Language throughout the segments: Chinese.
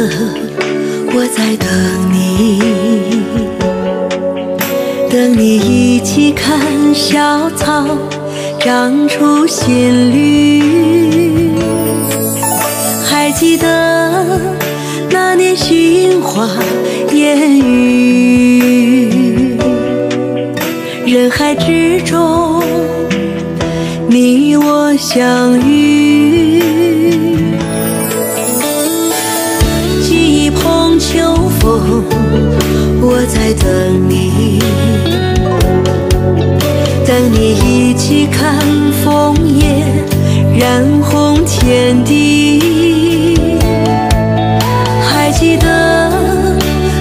我在等你，等你一起看小草长出新绿。还记得那年杏花烟雨，人海之中你我相遇。起看枫叶染红天地。还记得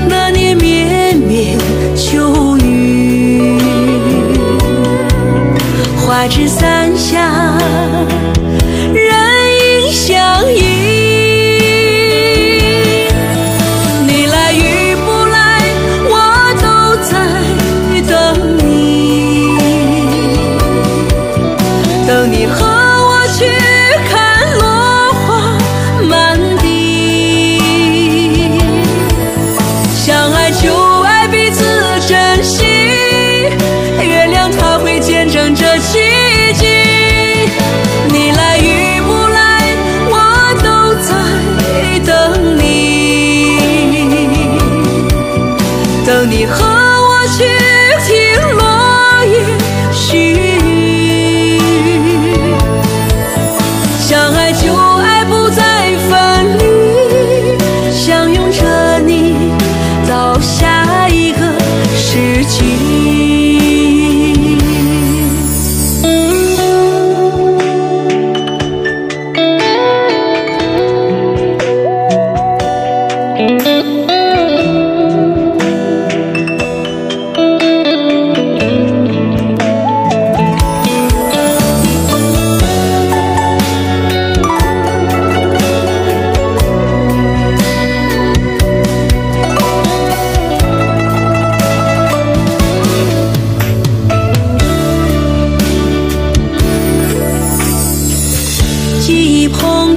那年绵绵秋雨，花枝伞下，相爱就爱彼此珍惜，月亮它会见证这情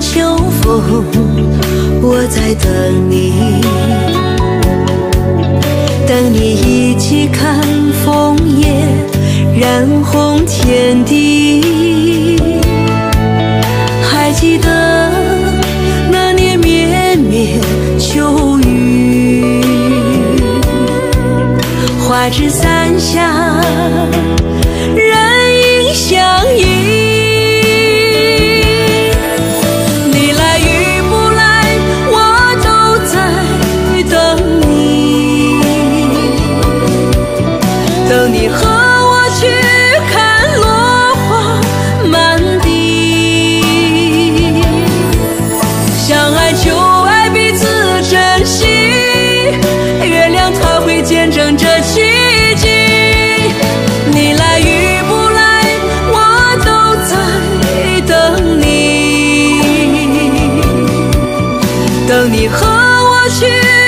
秋风，我在等你，等你一起看枫叶染红天地。还记得那年绵绵秋雨，花枝奇迹你来与不来我都在等你等你和我去。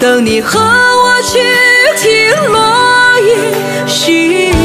等你和我去听落叶絮